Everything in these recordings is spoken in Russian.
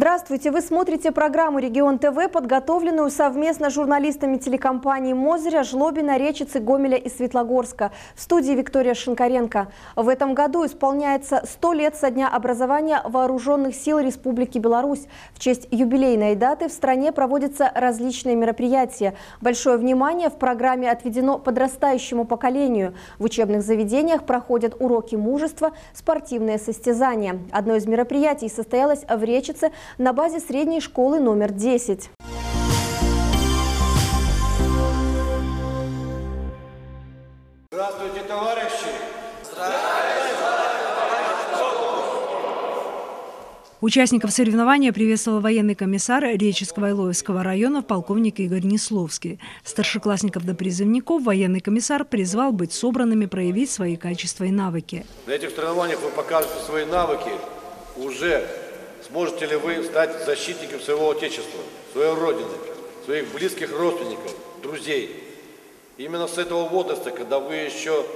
Здравствуйте! Вы смотрите программу «Регион ТВ», подготовленную совместно с журналистами телекомпании «Мозыря», «Жлобина», «Речицы», «Гомеля» и «Светлогорска». В студии Виктория Шинкаренко. В этом году исполняется 100 лет со дня образования Вооруженных сил Республики Беларусь. В честь юбилейной даты в стране проводятся различные мероприятия. Большое внимание в программе отведено подрастающему поколению. В учебных заведениях проходят уроки мужества, спортивные состязания. Одно из мероприятий состоялось в Речице на базе средней школы номер 10. Здравствуйте, товарищи! Участников соревнования приветствовал военный комиссар Реческого Илоевского района полковник Игорь Несловский. Старшеклассников до призывников военный комиссар призвал быть собранными, проявить свои качества и навыки. На этих соревнованиях вы покажете свои навыки уже Сможете ли вы стать защитником своего Отечества, своей Родины, своих близких родственников, друзей? Именно с этого возраста, когда вы еще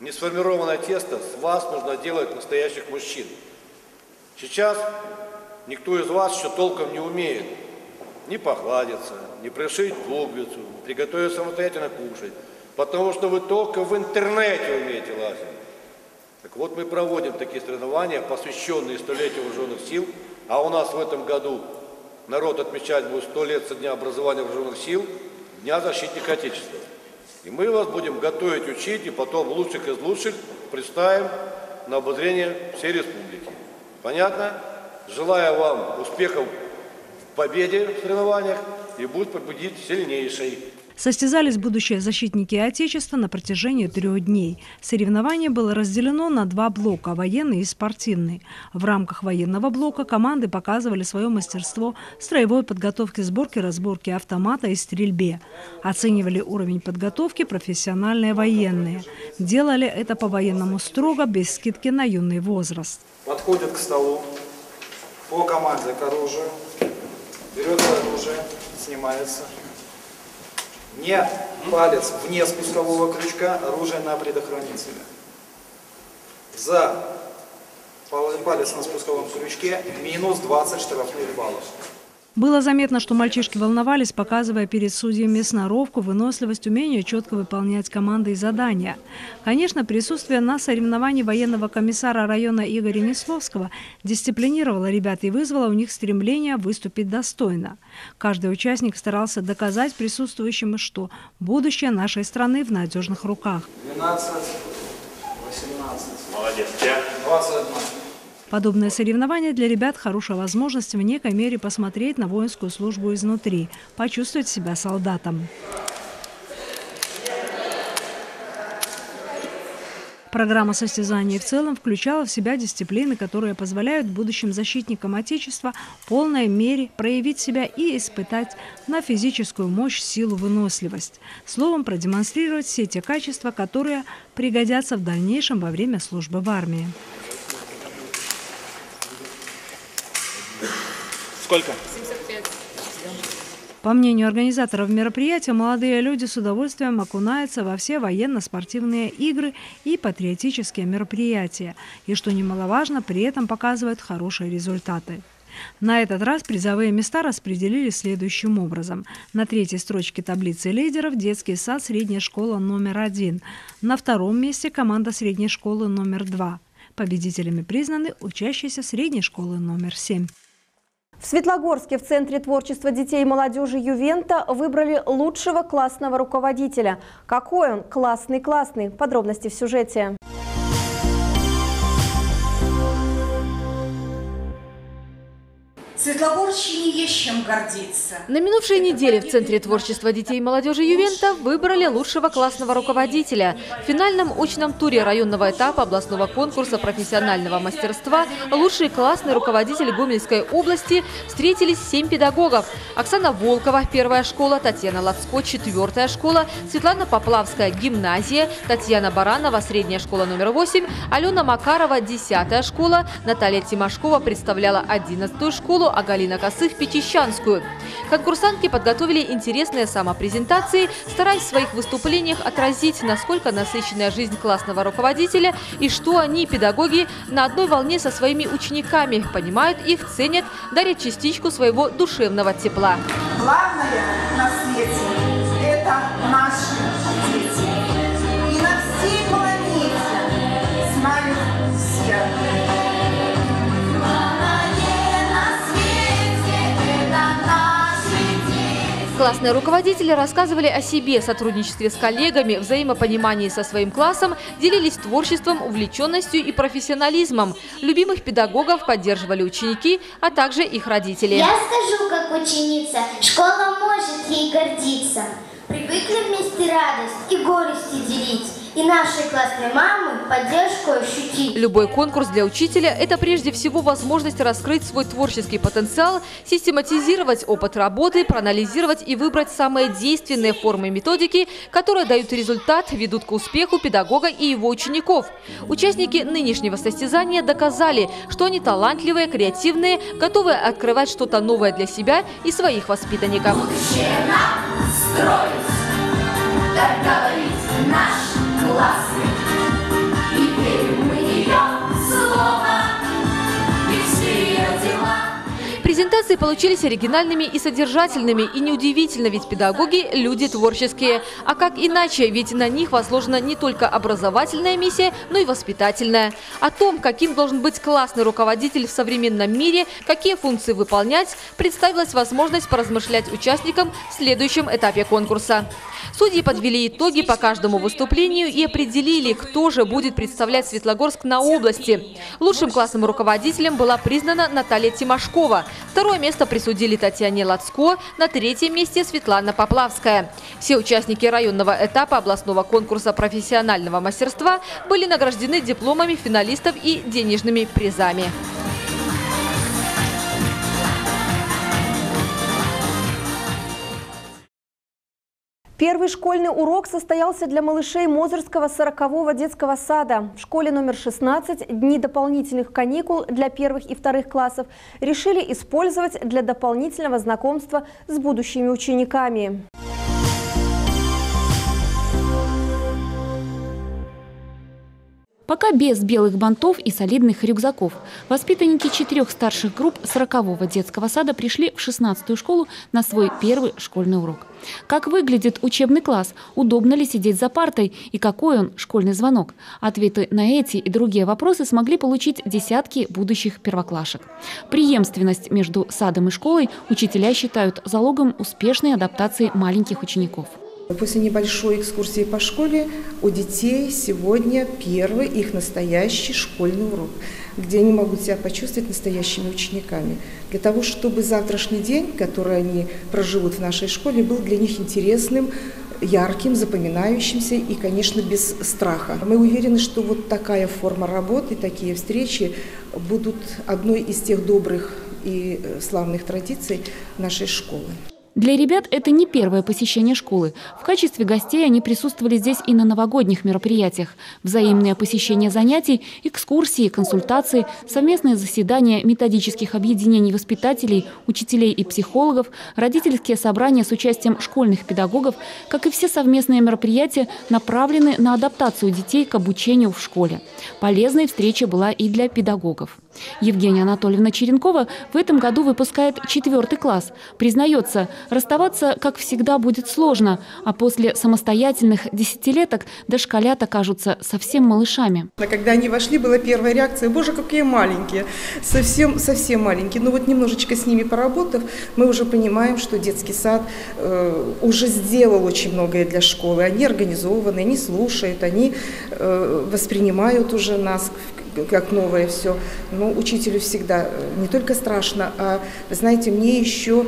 не сформированное тесто, с вас нужно делать настоящих мужчин. Сейчас никто из вас еще толком не умеет ни погладиться, ни пришить пуговицу, приготовить самостоятельно кушать, потому что вы только в интернете умеете лазить. Так вот мы проводим такие соревнования, посвященные столетию вооруженных сил, а у нас в этом году народ отмечать будет сто лет со дня образования вооруженных сил, Дня защитника Отечества. И мы вас будем готовить, учить, и потом лучших из лучших представим на обозрение всей республики. Понятно? Желаю вам успехов в победе в соревнованиях и будет победить сильнейший. Состязались будущие защитники Отечества на протяжении трех дней. Соревнование было разделено на два блока – военный и спортивный. В рамках военного блока команды показывали свое мастерство строевой подготовки, сборки, разборки автомата и стрельбе. Оценивали уровень подготовки профессиональные военные. Делали это по-военному строго, без скидки на юный возраст. Подходит к столу, по команде к оружию, берет оружие, снимается – не палец вне спускового крючка, оружие на предохранителе. За палец на спусковом крючке минус 20 штрафных баллов. Было заметно, что мальчишки волновались, показывая перед судьями сноровку, выносливость, умение четко выполнять команды и задания. Конечно, присутствие на соревновании военного комиссара района Игоря Несловского дисциплинировало ребят и вызвало у них стремление выступить достойно. Каждый участник старался доказать присутствующим, что будущее нашей страны в надежных руках. 12, 18. Молодец. 21. Подобное соревнование для ребят – хорошая возможность в некой мере посмотреть на воинскую службу изнутри, почувствовать себя солдатом. Программа состязаний в целом включала в себя дисциплины, которые позволяют будущим защитникам Отечества в полной мере проявить себя и испытать на физическую мощь, силу, выносливость. Словом, продемонстрировать все те качества, которые пригодятся в дальнейшем во время службы в армии. Сколько? 75. По мнению организаторов мероприятия, молодые люди с удовольствием окунаются во все военно-спортивные игры и патриотические мероприятия, и, что немаловажно, при этом показывают хорошие результаты. На этот раз призовые места распределили следующим образом. На третьей строчке таблицы лидеров детский сад средняя школа номер один. На втором месте команда средней школы номер два. Победителями признаны учащиеся средней школы номер семь. В Светлогорске в Центре творчества детей и молодежи «Ювента» выбрали лучшего классного руководителя. Какой он? Классный-классный. Подробности в сюжете. Светлогорщине есть чем гордиться. На минувшей неделе в Центре творчества детей и молодежи Ювента выбрали лучшего классного руководителя. В финальном очном туре районного этапа областного конкурса профессионального мастерства лучший классный руководитель Гомельской области встретились семь педагогов. Оксана Волкова – первая школа, Татьяна Лацко – четвертая школа, Светлана Поплавская – гимназия, Татьяна Баранова – средняя школа номер восемь, Алена Макарова – десятая школа, Наталья Тимошкова представляла одиннадцатую школу, а Галина Косых – Пятищанскую. Конкурсантки подготовили интересные самопрезентации, стараясь в своих выступлениях отразить, насколько насыщенная жизнь классного руководителя и что они, педагоги, на одной волне со своими учениками, понимают их, ценят, дарят частичку своего душевного тепла. Главное Классные руководители рассказывали о себе, сотрудничестве с коллегами, взаимопонимании со своим классом, делились творчеством, увлеченностью и профессионализмом. Любимых педагогов поддерживали ученики, а также их родители. Я скажу, как ученица, школа может ей гордиться. Привыкли вместе радость и горести делить. И нашей классной мамы поддержку ощутить. Любой конкурс для учителя – это прежде всего возможность раскрыть свой творческий потенциал, систематизировать опыт работы, проанализировать и выбрать самые действенные формы методики, которые дают результат, ведут к успеху педагога и его учеников. Участники нынешнего состязания доказали, что они талантливые, креативные, готовы открывать что-то новое для себя и своих воспитанников. строить, так говорит наш классный. Презентации получились оригинальными и содержательными. И неудивительно, ведь педагоги – люди творческие. А как иначе? Ведь на них возложена не только образовательная миссия, но и воспитательная. О том, каким должен быть классный руководитель в современном мире, какие функции выполнять, представилась возможность поразмышлять участникам в следующем этапе конкурса. Судьи подвели итоги по каждому выступлению и определили, кто же будет представлять Светлогорск на области. Лучшим классным руководителем была признана Наталья Тимошкова. Второе место присудили Татьяне Лацко, на третьем месте Светлана Поплавская. Все участники районного этапа областного конкурса профессионального мастерства были награждены дипломами финалистов и денежными призами. Первый школьный урок состоялся для малышей Мозырского 40-го детского сада. В школе номер 16 дни дополнительных каникул для первых и вторых классов решили использовать для дополнительного знакомства с будущими учениками. Пока без белых бантов и солидных рюкзаков. Воспитанники четырех старших групп 40-го детского сада пришли в 16-ю школу на свой первый школьный урок. Как выглядит учебный класс? Удобно ли сидеть за партой? И какой он школьный звонок? Ответы на эти и другие вопросы смогли получить десятки будущих первоклашек. Преемственность между садом и школой учителя считают залогом успешной адаптации маленьких учеников. После небольшой экскурсии по школе у детей сегодня первый их настоящий школьный урок, где они могут себя почувствовать настоящими учениками. Для того, чтобы завтрашний день, который они проживут в нашей школе, был для них интересным, ярким, запоминающимся и, конечно, без страха. Мы уверены, что вот такая форма работы, такие встречи будут одной из тех добрых и э, славных традиций нашей школы. Для ребят это не первое посещение школы. В качестве гостей они присутствовали здесь и на новогодних мероприятиях. Взаимное посещение занятий, экскурсии, консультации, совместные заседания методических объединений воспитателей, учителей и психологов, родительские собрания с участием школьных педагогов, как и все совместные мероприятия, направлены на адаптацию детей к обучению в школе. Полезной встреча была и для педагогов. Евгения Анатольевна Черенкова в этом году выпускает четвертый класс. Признается, расставаться, как всегда, будет сложно, а после самостоятельных десятилеток дошколят окажутся совсем малышами. Когда они вошли, была первая реакция, боже, какие маленькие, совсем, совсем маленькие. Но вот немножечко с ними поработав, мы уже понимаем, что детский сад э, уже сделал очень многое для школы. Они организованы, они слушают, они э, воспринимают уже нас как новое все. Но учителю всегда э, не только страшно, а, знаете, мне еще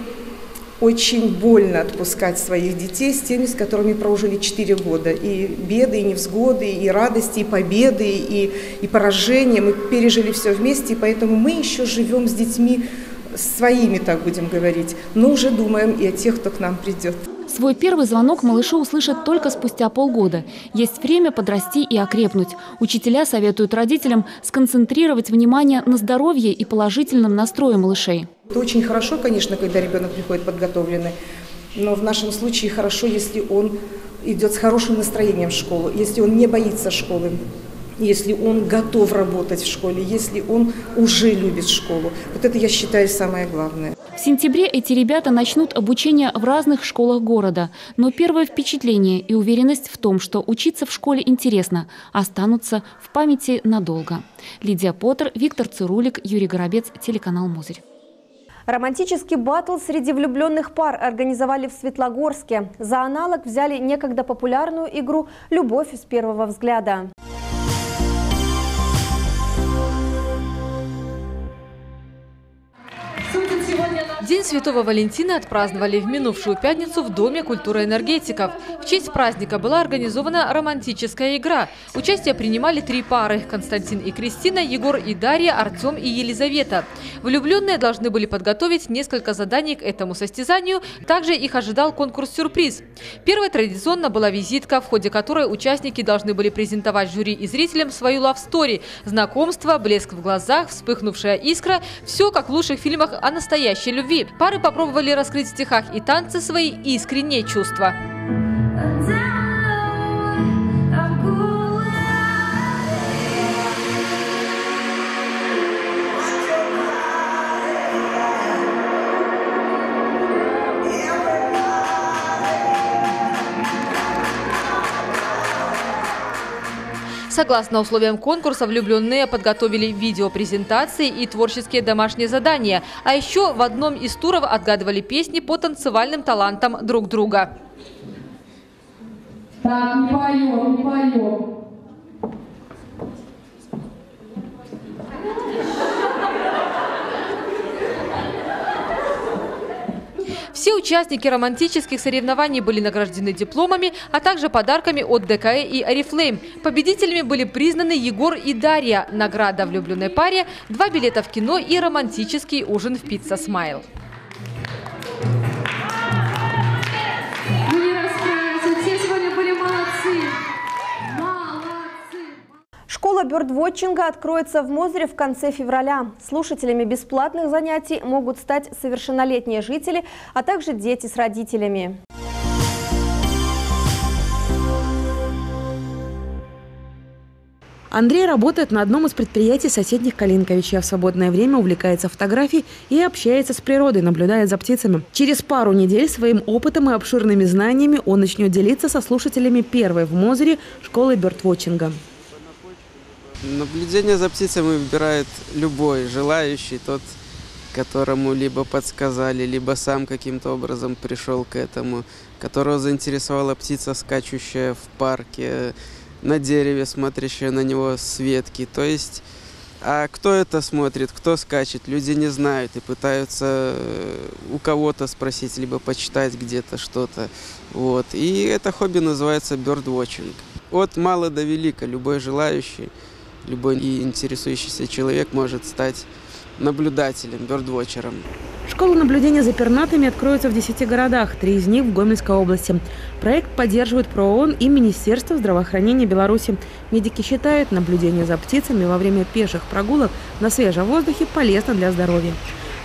очень больно отпускать своих детей с теми, с которыми прожили 4 года. И беды, и невзгоды, и радости, и победы, и, и поражения. Мы пережили все вместе, и поэтому мы еще живем с детьми своими, так будем говорить, но уже думаем и о тех, кто к нам придет. Свой первый звонок малышу услышат только спустя полгода. Есть время подрасти и окрепнуть. Учителя советуют родителям сконцентрировать внимание на здоровье и положительном настрое малышей. Это очень хорошо, конечно, когда ребенок приходит подготовленный, но в нашем случае хорошо, если он идет с хорошим настроением в школу, если он не боится школы, если он готов работать в школе, если он уже любит школу. Вот это, я считаю, самое главное. В сентябре эти ребята начнут обучение в разных школах города. Но первое впечатление и уверенность в том, что учиться в школе интересно, останутся в памяти надолго. Лидия Поттер, Виктор Цирулик, Юрий Горобец, телеканал «Мозырь». Романтический батл среди влюбленных пар организовали в Светлогорске. За аналог взяли некогда популярную игру «Любовь с первого взгляда». День Святого Валентина отпраздновали в минувшую пятницу в Доме культуры энергетиков. В честь праздника была организована романтическая игра. Участие принимали три пары – Константин и Кристина, Егор и Дарья, Артем и Елизавета. Влюбленные должны были подготовить несколько заданий к этому состязанию. Также их ожидал конкурс-сюрприз. Первой традиционно была визитка, в ходе которой участники должны были презентовать жюри и зрителям свою лав-стори. Знакомство, блеск в глазах, вспыхнувшая искра – все как в лучших фильмах о настоящей любви любви. Пары попробовали раскрыть в стихах и танцы свои искренние чувства. Согласно условиям конкурса, влюбленные подготовили видеопрезентации и творческие домашние задания. А еще в одном из туров отгадывали песни по танцевальным талантам друг друга. Так, не поем, не поем. Все участники романтических соревнований были награждены дипломами, а также подарками от ДКЭ и Арифлейм. Победителями были признаны Егор и Дарья. Награда влюбленной паре, два билета в кино и романтический ужин в пицца «Смайл». Бёрдвотчинга откроется в Мозыре в конце февраля. Слушателями бесплатных занятий могут стать совершеннолетние жители, а также дети с родителями. Андрей работает на одном из предприятий соседних Калинковичей, а в свободное время увлекается фотографией и общается с природой, наблюдая за птицами. Через пару недель своим опытом и обширными знаниями он начнет делиться со слушателями первой в Мозыре школы бёрдвотчинга. Наблюдение за птицами выбирает любой желающий, тот, которому либо подсказали, либо сам каким-то образом пришел к этому, которого заинтересовала птица, скачущая в парке, на дереве, смотрящая на него с ветки. То есть, а кто это смотрит, кто скачет, люди не знают и пытаются э, у кого-то спросить, либо почитать где-то что-то. Вот. И это хобби называется birdwatching. От мала до велика любой желающий – любой интересующийся человек может стать наблюдателем, бёрдвотчером. Школа наблюдения за пернатыми откроется в 10 городах, три из них в Гомельской области. Проект поддерживают ПРООН и Министерство здравоохранения Беларуси. Медики считают, наблюдение за птицами во время пеших прогулок на свежем воздухе полезно для здоровья.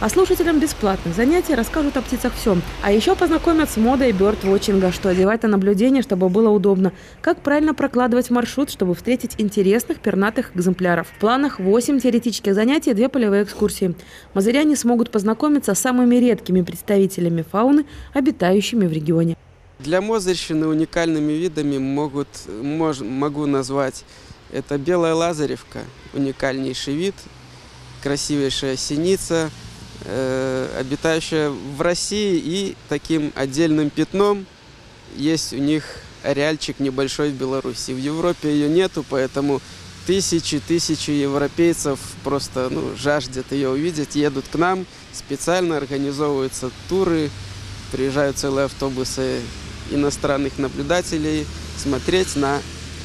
А слушателям бесплатных занятий расскажут о птицах все. А еще познакомят с модой бёрд-вотчинга, что одевать на наблюдение, чтобы было удобно. Как правильно прокладывать маршрут, чтобы встретить интересных пернатых экземпляров. В планах 8 теоретических занятий и 2 полевые экскурсии. Мазыряне смогут познакомиться с самыми редкими представителями фауны, обитающими в регионе. Для Мозырщины уникальными видами могут, мож, могу назвать это белая лазаревка, уникальнейший вид, красивейшая синица – э, обитающая в России, и таким отдельным пятном есть у них ареальчик небольшой в Беларуси. В Европе ее нету, поэтому тысячи, тысячи европейцев просто ну, жаждет ее увидеть, едут к нам, специально организовываются туры, приезжают целые автобусы иностранных наблюдателей смотреть на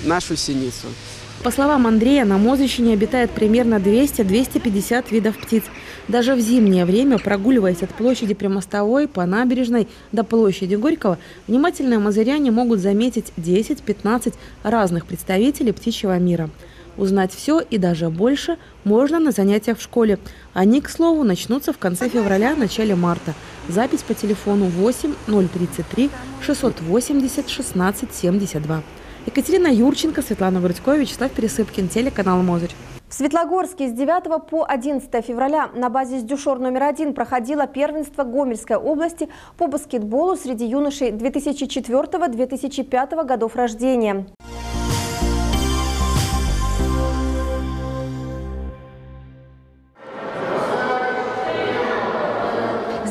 нашу синицу. По словам Андрея, на Мозыщине обитает примерно 200-250 видов птиц. Даже в зимнее время, прогуливаясь от площади Примостовой по набережной до площади Горького, внимательные мазыряне могут заметить 10-15 разных представителей птичьего мира. Узнать все и даже больше можно на занятиях в школе. Они, к слову, начнутся в конце февраля, начале марта. Запись по телефону 8 033 680 16 72. Екатерина Юрченко, Светлана Грудько, Вячеслав Пересыпкин, телеканал «Мозырь». В Светлогорске с 9 по 11 февраля на базе «Сдюшор номер один» проходило первенство Гомельской области по баскетболу среди юношей 2004-2005 годов рождения.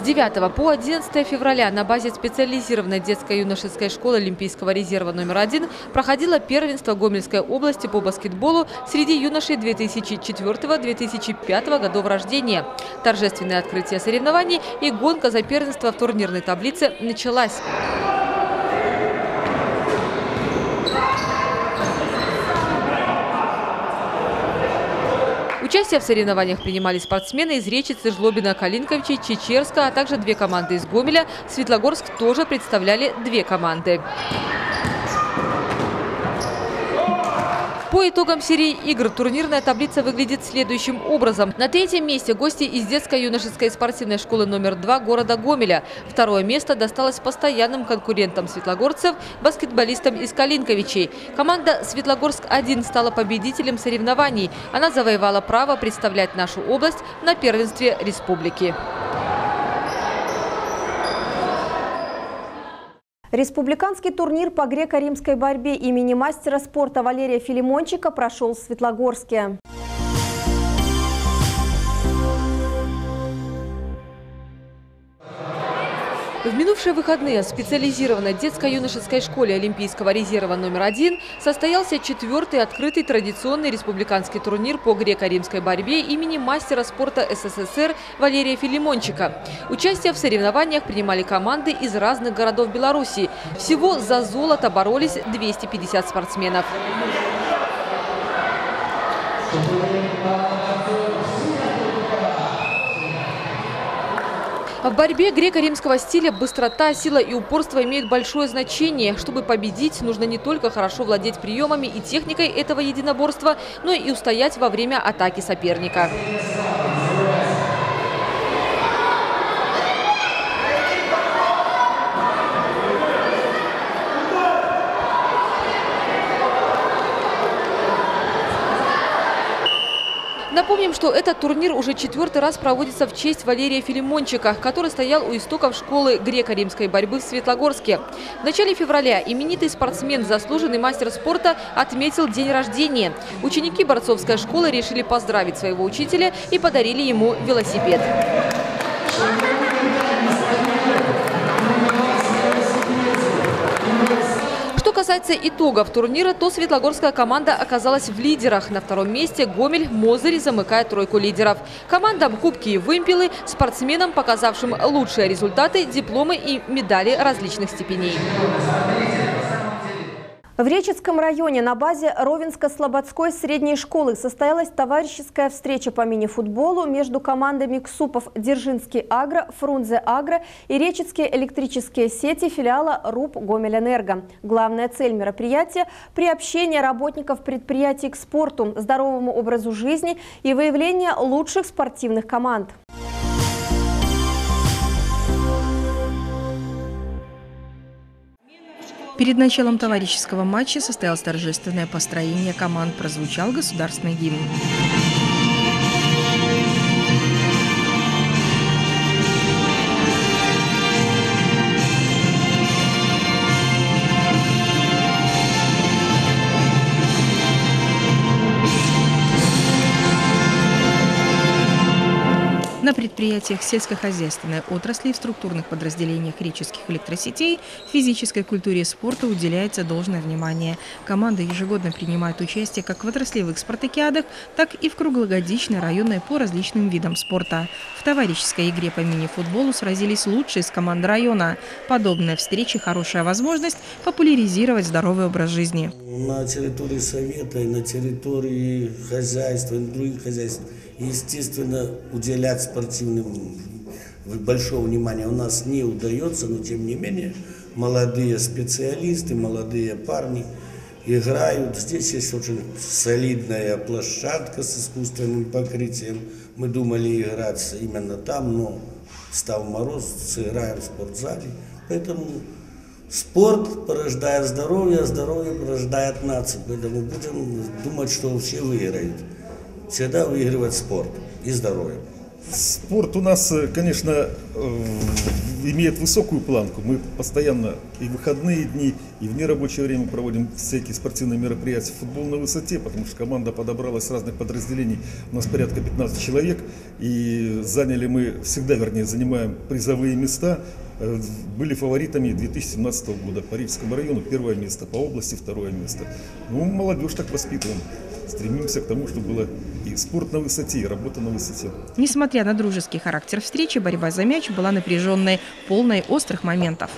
9 по 11 февраля на базе специализированной детско-юношеской школы Олимпийского резерва номер один проходило первенство Гомельской области по баскетболу среди юношей 2004-2005 годов рождения. Торжественное открытие соревнований и гонка за первенство в турнирной таблице началась. Участие в соревнованиях принимали спортсмены из Речицы, Жлобина, Калинковича, Чечерска, а также две команды из Гомеля. Светлогорск тоже представляли две команды. По итогам серии игр турнирная таблица выглядит следующим образом. На третьем месте гости из детско-юношеской спортивной школы номер два города Гомеля. Второе место досталось постоянным конкурентам светлогорцев, баскетболистам из Калинковичей. Команда «Светлогорск-1» стала победителем соревнований. Она завоевала право представлять нашу область на первенстве республики. Республиканский турнир по греко-римской борьбе имени мастера спорта Валерия Филимончика прошел в Светлогорске. В минувшие выходные в специализированной детско-юношеской школе Олимпийского резерва номер один состоялся четвертый открытый традиционный республиканский турнир по греко-римской борьбе имени мастера спорта СССР Валерия Филимончика. Участие в соревнованиях принимали команды из разных городов Беларуси. Всего за золото боролись 250 спортсменов. В борьбе греко-римского стиля быстрота, сила и упорство имеют большое значение. Чтобы победить, нужно не только хорошо владеть приемами и техникой этого единоборства, но и устоять во время атаки соперника. Напомним, что этот турнир уже четвертый раз проводится в честь Валерия Филимончика, который стоял у истоков школы греко-римской борьбы в Светлогорске. В начале февраля именитый спортсмен, заслуженный мастер спорта, отметил день рождения. Ученики борцовской школы решили поздравить своего учителя и подарили ему велосипед касается итогов турнира, то светлогорская команда оказалась в лидерах. На втором месте Гомель Мозырь замыкает тройку лидеров. Командам кубки и вымпелы, спортсменам, показавшим лучшие результаты, дипломы и медали различных степеней. В Речицком районе на базе Ровенско-Слободской средней школы состоялась товарищеская встреча по мини-футболу между командами КСУПов Дзержинский Агро, Фрунзе Агро и Речицкие электрические сети филиала РУП Гомель-Энерго. Главная цель мероприятия – приобщение работников предприятий к спорту, здоровому образу жизни и выявление лучших спортивных команд. Перед началом товарищеского матча состоялось торжественное построение команд, прозвучал государственный гимн. На предприятиях сельскохозяйственной отрасли в структурных подразделениях реческих электросетей физической культуре и спорту уделяется должное внимание. Команды ежегодно принимают участие как в отраслевых спартакиадах, так и в круглогодичной районной по различным видам спорта. В товарищеской игре по мини-футболу сразились лучшие из команд района. Подобная встреча – хорошая возможность популяризировать здоровый образ жизни. На территории совета и на территории хозяйства и других хозяйств Естественно, уделять спортивным большого внимания у нас не удается, но тем не менее молодые специалисты, молодые парни играют. Здесь есть очень солидная площадка с искусственным покрытием. Мы думали играть именно там, но стал мороз, сыграем в спортзале. Поэтому спорт порождает здоровье, здоровье порождает нацию. Поэтому будем думать, что все выиграют. Всегда выигрывает спорт и здоровье. Спорт у нас, э, конечно, э, имеет высокую планку. Мы постоянно и в выходные дни, и в нерабочее время проводим всякие спортивные мероприятия. Футбол на высоте, потому что команда подобралась с разных подразделений. У нас порядка 15 человек. И заняли мы, всегда, вернее, занимаем призовые места. Э, были фаворитами 2017 года. По Рижскому району первое место, по области второе место. Ну, молодежь так воспитываем стремимся к тому, чтобы было и спорт на высоте, и работа на высоте. Несмотря на дружеский характер встречи, борьба за мяч была напряженной, полной острых моментов.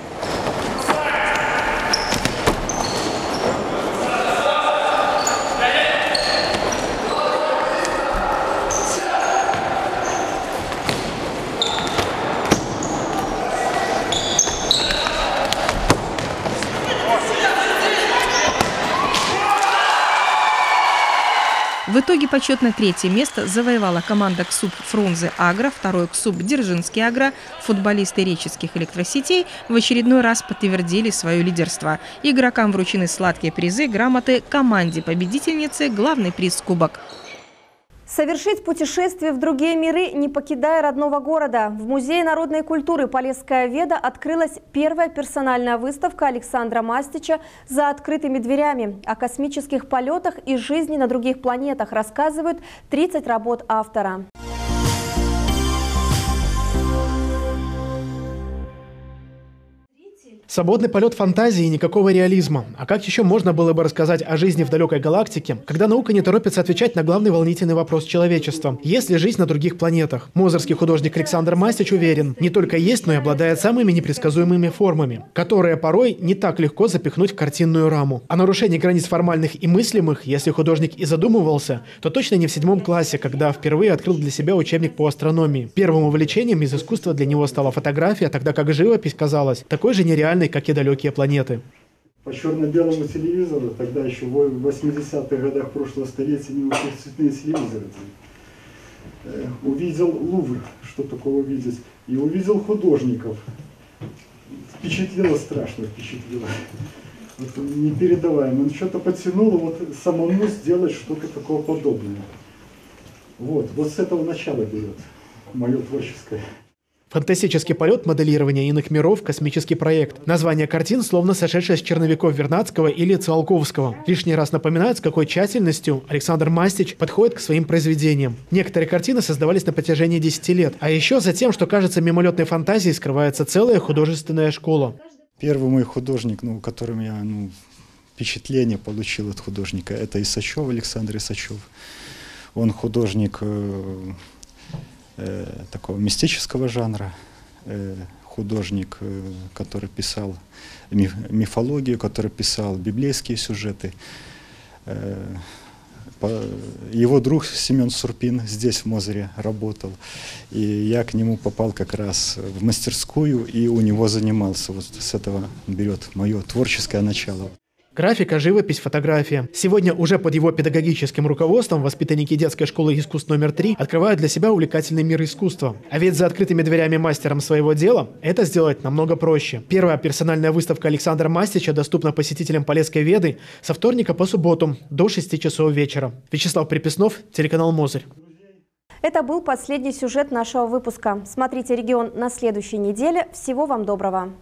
Итоге почетное третье место завоевала команда КСУБ Фрунзе Агро, второй КСУБ Дзержинский Агро. Футболисты реческих электросетей в очередной раз подтвердили свое лидерство. Игрокам вручены сладкие призы, грамоты, команде победительницы главный приз Кубок. Совершить путешествие в другие миры, не покидая родного города. В Музее народной культуры Полесская Веда открылась первая персональная выставка Александра Мастича «За открытыми дверями». О космических полетах и жизни на других планетах рассказывают 30 работ автора. Свободный полет фантазии и никакого реализма. А как еще можно было бы рассказать о жизни в далекой галактике, когда наука не торопится отвечать на главный волнительный вопрос человечества? Есть ли жизнь на других планетах? Мозырский художник Александр Мастич уверен, не только есть, но и обладает самыми непредсказуемыми формами, которые порой не так легко запихнуть в картинную раму. О нарушении границ формальных и мыслимых, если художник и задумывался, то точно не в седьмом классе, когда впервые открыл для себя учебник по астрономии. Первым увлечением из искусства для него стала фотография, тогда как живопись казалась такой же нереальной реальной, как и далекие планеты. По черно-белому телевизору, тогда еще в 80-х годах прошлого столетия не учили цветные телевизоры. Э, увидел Лувр, что такого увидеть, и увидел художников. Впечатлило страшно, впечатлило. Вот непередаваемо. Он что-то потянуло вот самому сделать что-то такого подобное. Вот, вот с этого начала берет мое творческое. Фантастический полет моделирования иных миров, космический проект. Название картин словно сошедшее с черновиков Вернадского или Циолковского. Лишний раз напоминает, с какой тщательностью Александр Мастич подходит к своим произведениям. Некоторые картины создавались на протяжении 10 лет. А еще за тем, что кажется мимолетной фантазией, скрывается целая художественная школа. Первый мой художник, ну, которым я ну, впечатление получил от художника, это Исачев, Александр Исачев. Он художник э, э, такого мистического жанра, э, художник, э, который писал миф, мифологию, который писал библейские сюжеты. Э, по, его друг Семен Сурпин здесь в Мозыре работал, и я к нему попал как раз в мастерскую, и у него занимался. Вот с этого берет мое творческое начало. Графика, живопись, фотография. Сегодня уже под его педагогическим руководством воспитанники детской школы искусств номер 3 открывают для себя увлекательный мир искусства. А ведь за открытыми дверями мастером своего дела это сделать намного проще. Первая персональная выставка Александра Мастича доступна посетителям Полесской Веды со вторника по субботу до 6 часов вечера. Вячеслав Приписнов, телеканал Мозырь. Это был последний сюжет нашего выпуска. Смотрите «Регион» на следующей неделе. Всего вам доброго!